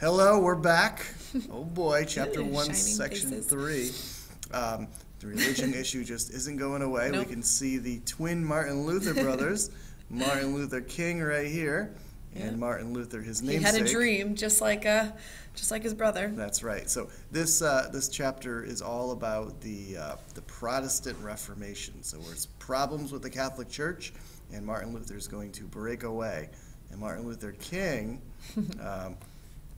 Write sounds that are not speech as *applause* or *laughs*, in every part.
Hello, we're back. *laughs* Oh boy, chapter one, section faces. three. Um, the religion *laughs* issue just isn't going away. Nope. We can see the twin Martin Luther brothers, *laughs* Martin Luther King right here, and Yeah. Martin Luther, his He had a dream, just like uh, just like his brother. That's right. So this uh, this chapter is all about the uh, the Protestant Reformation. So it's problems with the Catholic Church, and Martin Luther is going to break away, and Martin Luther King um,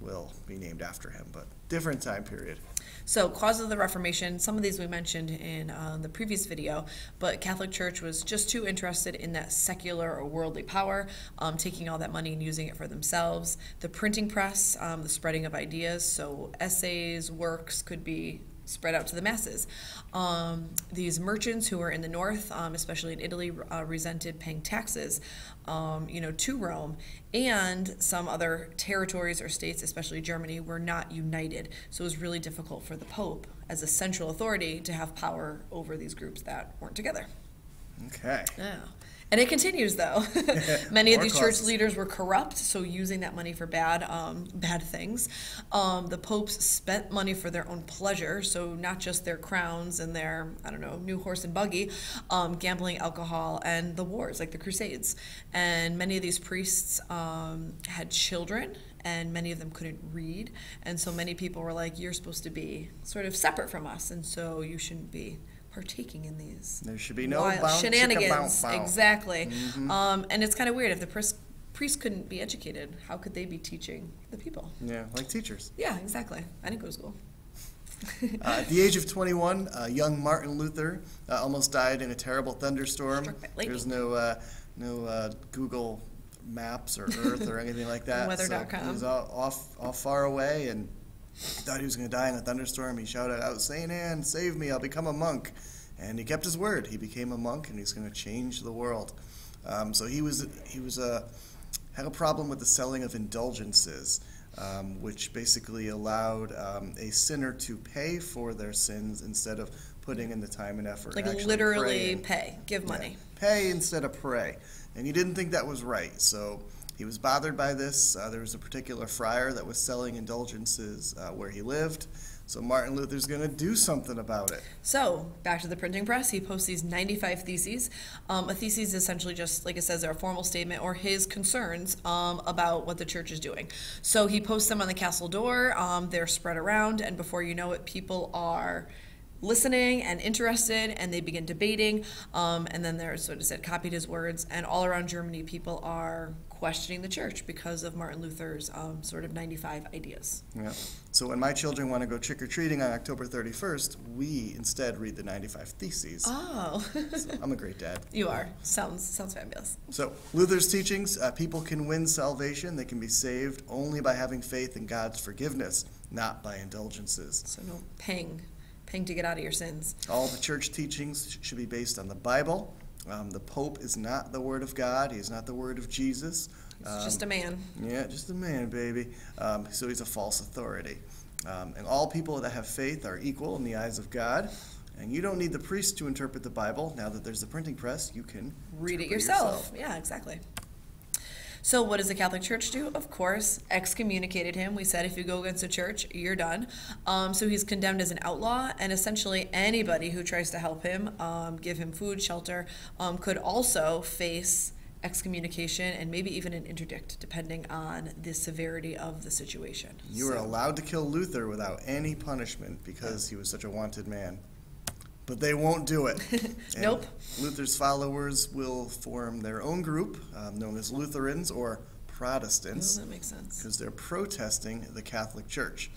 will be named after him, but different time period. So, cause of the Reformation, some of these we mentioned in uh, the previous video, but Catholic Church was just too interested in that secular or worldly power, um, taking all that money and using it for themselves. The printing press, um, the spreading of ideas, so essays, works could be spread out to the masses. Um, these merchants who were in the north, um, especially in Italy, uh, resented paying taxes, um, you know, to Rome, and some other territories or states, especially Germany, were not united. So it was really difficult for the Pope, as a central authority, to have power over these groups that weren't together. Okay. Yeah. And it continues though. *laughs* *laughs* Many of these church leaders were corrupt, so using that money for bad, um, bad things. Um, the popes spent money for their own pleasure, so not just their crowns and their I don't know new horse and buggy, um, gambling, alcohol, and the wars like the Crusades. And many of these priests um, had children. And many of them couldn't read. And so many people were like, You're supposed to be sort of separate from us, and so you shouldn't be partaking in these There should be no wild shenanigans. bounce. Exactly. Mm-hmm. Um, and it's kind of weird if the priest priests couldn't be educated, how could they be teaching the people? Yeah, like teachers. Yeah, exactly. I didn't go to school. *laughs* Uh, at the age of 21, uh, young Martin Luther uh, almost died in a terrible thunderstorm. Struck by lightning. There's no uh, no uh, Google Maps or Earth or anything like *laughs* that. Weather.com. So he was all, off off far away and thought he was going to die in a thunderstorm. He shouted out, "Saint Anne, save me! I'll become a monk." And he kept his word. He became a monk, and he's going to change the world. Um, so he was he was a had a problem with the selling of indulgences, um, which basically allowed um, a sinner to pay for their sins instead of putting in the time and effort. Like literally praying. pay, give Yeah, money. Pay instead of pray. And he didn't think that was right. So he was bothered by this. Uh, there was a particular friar that was selling indulgences uh, where he lived. So Martin Luther's going to do something about it. So, back to the printing press, he posts these 95 theses. Um, a thesis is essentially just, like it says, a formal statement or his concerns um, about what the church is doing. So, he posts them on the castle door. Um, they're spread around, and before you know it, people are listening and interested, and they begin debating. Um, and then they're so to said, copied his words, and all around Germany, people are questioning the church because of Martin Luther's um, sort of 95 ideas. Yeah. So when my children want to go trick or treating on October 31st, we instead read the 95 Theses. Oh, So I'm a great dad. *laughs* you are. Sounds sounds fabulous. So, Luther's teachings uh, people can win salvation. They can be saved only by having faith in God's forgiveness, not by indulgences. So no paying, paying to get out of your sins. All the church teachings should be based on the Bible. Um, the Pope is not the Word of God, he's not the Word of Jesus. It's just a Um, man. Yeah, just a man, baby. Um, so, he's a false authority. Um, and all people that have faith are equal in the eyes of God. And you don't need the priest to interpret the Bible. Now that there's the printing press, you can Read it interpret yourself. Yeah, exactly. So what does the Catholic Church do? Of course, excommunicated him. We said if you go against the church, you're done. Um, so he's condemned as an outlaw, and essentially anybody who tries to help him, um, give him food, shelter, um, could also face excommunication and maybe even an interdict, depending on the severity of the situation. You were So- allowed to kill Luther without any punishment because he was such a wanted man. But they won't do it. *laughs* Nope. Luther's followers will form their own group um, known as Lutherans or Oh, Protestants that makes sense. because they're protesting the Catholic Church.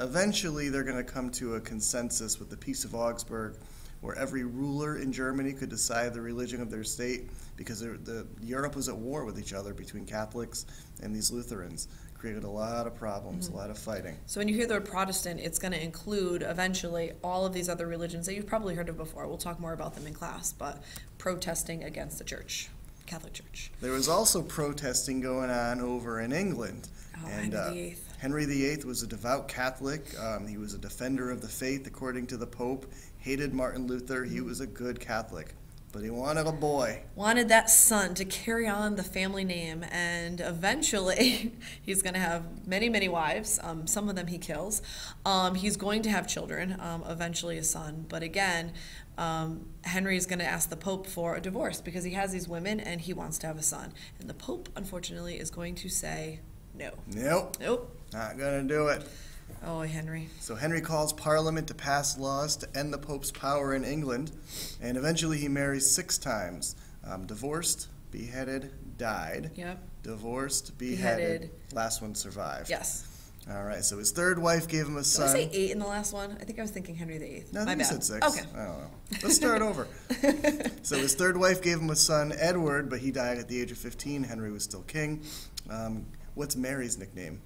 Eventually, they're going to come to a consensus with the Peace of Augsburg where every ruler in Germany could decide the religion of their state because the, Europe was at war with each other between Catholics and these Lutherans. Created a lot of problems, Mm-hmm. a lot of fighting. So when you hear the word Protestant, it's going to include eventually all of these other religions that you've probably heard of before. We'll talk more about them in class, but protesting against the church, Catholic Church. There was also protesting going on over in England. Oh, and, Henry uh, VIII. Henry VIII was a devout Catholic. Um, he was a defender of the faith, according to the Pope. Hated Martin Luther. Mm-hmm. He was a good Catholic. But he wanted a boy. wanted that son to carry on the family name and eventually *laughs* he's going to have many many wives um, some of them he kills. Um, he's going to have children um, eventually a son. But again um, henry is going to ask the pope for a divorce because he has these women and he wants to have a son. And the pope unfortunately is going to say no. Nope, nope. Not gonna do it. Oh henry So Henry calls Parliament to pass laws to end the Pope's power in England, and eventually he marries six times. Um, divorced, beheaded, died. yep Divorced, beheaded. Beheaded. Last one survived. yes All right. So his third wife gave him a did son. i say eight in the last one i think i was thinking henry the eighth No, I think you said six. okay I don't know. Let's start over. *laughs* so his third wife gave him a son, Edward, but he died at the age of 15. Henry was still king. Um, what's Mary's nickname?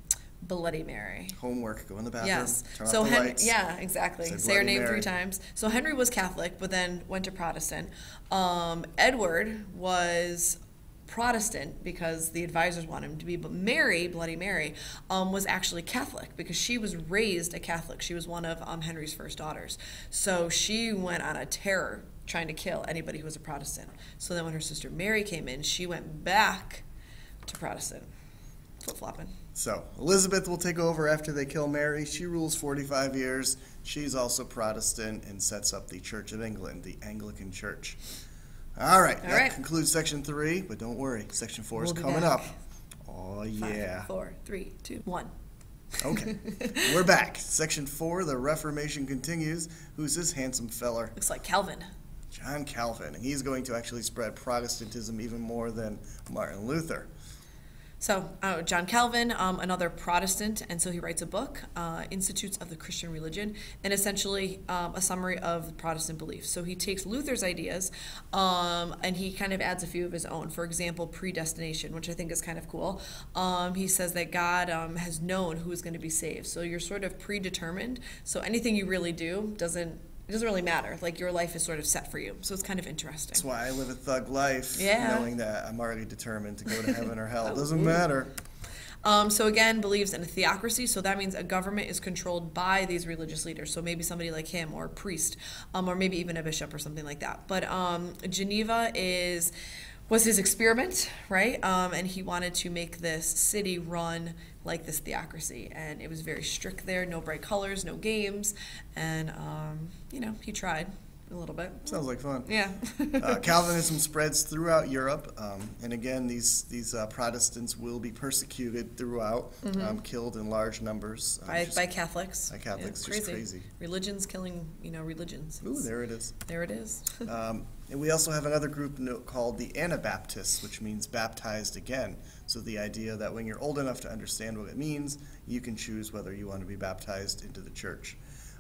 Bloody mary Homework. Go in the bathroom. Yes. So Henry, lights. yeah, exactly. Say Say her name Mary. three times. So Henry was Catholic, but then went to Protestant. Um, Edward was Protestant because the advisors wanted him to be, but Mary, Bloody Mary, um, was actually Catholic because she was raised a Catholic. She was one of um, Henry's first daughters. So she went on a terror trying to kill anybody who was a Protestant. So then when her sister Mary came in, she went back to Protestant. Flip flopping. So Elizabeth will take over after they kill Mary. She rules 45 years. She's also Protestant and sets up the Church of England, the Anglican Church. All right, All that right. concludes section three, but don't worry, section 4 We'll is coming back. up. Oh, Five, yeah. four, three, two, one. Okay, *laughs* we're back. Section four, the Reformation continues. Who's this handsome feller? Looks like Calvin. John Calvin. He's going to actually spread Protestantism even more than Martin Luther. So, uh, John Calvin, um, another Protestant, and so he writes a book, uh, Institutes of the Christian Religion, and essentially um, a summary of Protestant beliefs. So he takes Luther's ideas um, and he kind of adds a few of his own. For example, predestination, which I think is kind of cool. Um, he says that God um, has known who is going to be saved. So you're sort of predetermined. So anything you really do doesn't it doesn't really matter. Like your life is sort of set for you. So it's kind of interesting. That's why I live a thug life, Yeah. knowing that I'm already determined to go to heaven or hell. *laughs* Oh, Doesn't ooh. matter. Um, so again, believes in a theocracy. So that means a government is controlled by these religious leaders. So maybe somebody like him or a priest, um, or maybe even a bishop or something like that. But um, Geneva is was his experiment, right? Um, and he wanted to make this city run like this theocracy, and it was very strict there. No bright colors, no games, and um, you know he tried a little bit. Sounds like fun. Yeah. *laughs* Uh, Calvinism spreads throughout Europe, um, and again, these these uh, Protestants will be persecuted throughout, um, killed in large numbers. um, Mm-hmm. by, just- by Catholics. By Catholics, Yeah, just crazy. Religions killing, you know, religions. Ooh, there it is. There it is. *laughs* Um, and we also have another group called the Anabaptists, which means baptized again. So the idea that when you're old enough to understand what it means, you can choose whether you want to be baptized into the church.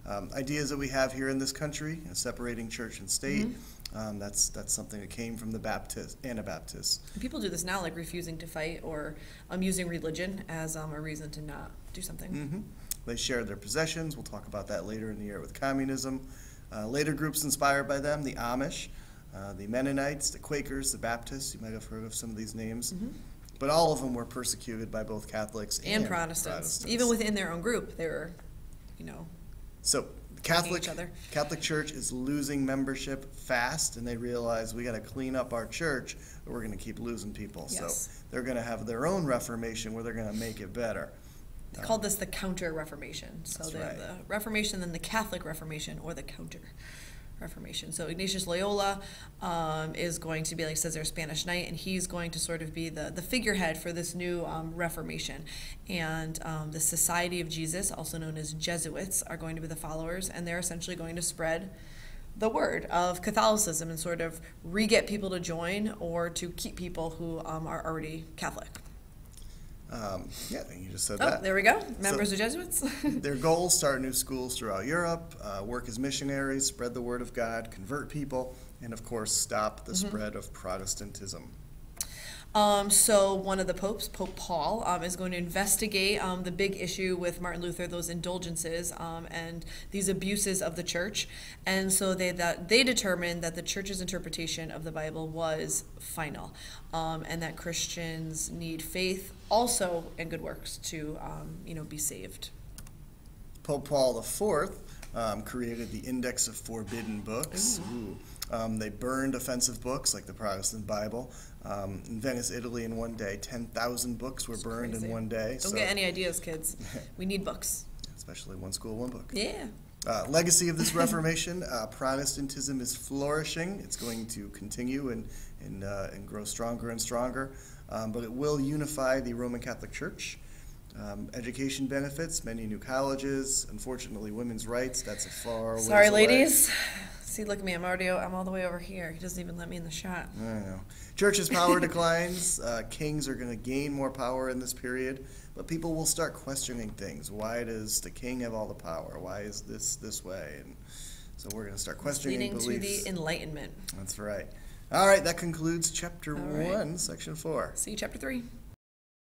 Um, ideas that we have here in this country, know, separating church and state, um, that's that's something that came from the Baptist Anabaptists. People do this now, like refusing to fight or um, using religion as um, a reason to not do something. hmm They shared their possessions. We'll talk about that later in the year with communism. Uh, later groups inspired by them, the Amish, uh, the Mennonites, the Quakers, the Baptists. You might have heard of some of these names. But all of them were persecuted by both Catholics and, And Protestants. Even within their own group, they were, you know, So the Catholic. Catholic Church is losing membership fast, and they realize we got to clean up our church, or we're going to keep losing people. Yes. So they're going to have their own Reformation where they're going to make it better. they called um, this the Counter Reformation. So they have right. the Reformation, then the Catholic Reformation, or the Counter Reformation. So Ignatius Loyola um, is going to be, like says there, a Spanish knight, and he's going to sort of be the, the figurehead for this new um, Reformation. And um, the Society of Jesus, also known as Jesuits, are going to be the followers, and they're essentially going to spread the word of Catholicism and sort of re get people to join or to keep people who um, are already Catholic. Um, yeah, you just said Oh, that. there we go. Members of Jesuits. *laughs* Their goals start new schools throughout Europe, uh, work as missionaries, spread the word of God, convert people, and of course, stop the Mm-hmm. spread of Protestantism. Um, so one of the popes, Pope Paul, um, is going to investigate um, the big issue with Martin Luther, those indulgences um, and these abuses of the church, and so they that they determined that the church's interpretation of the Bible was final, um, and that Christians need faith also and good works to um, you know be saved. Pope Paul IV um, created the Index of Forbidden Books. Ooh. Um, they burned offensive books like the Protestant Bible. Um, in Venice, Italy, in one day, 10,000 books were burned crazy. in one day. Don't so, get any ideas, kids. *laughs* We need books. especially one school, one book. Yeah. Uh, legacy of this Reformation, uh, Protestantism is flourishing. It's going to continue and, and, uh, and grow stronger and stronger. Um, but it will unify the Roman Catholic Church. Um, education benefits, many new colleges. Unfortunately, women's rights, that's a far Sorry, away. ladies. See, look at me. I'm already. I'm all the way over here. He doesn't even let me in the shot. I know. Church's power *laughs* declines. Uh, kings are going to gain more power in this period, but people will start questioning things. Why does the king have all the power? Why is this this way? And so we're going to start questioning Leading to the Enlightenment. That's right. All right, that concludes chapter All right. one, section four. See you, chapter three.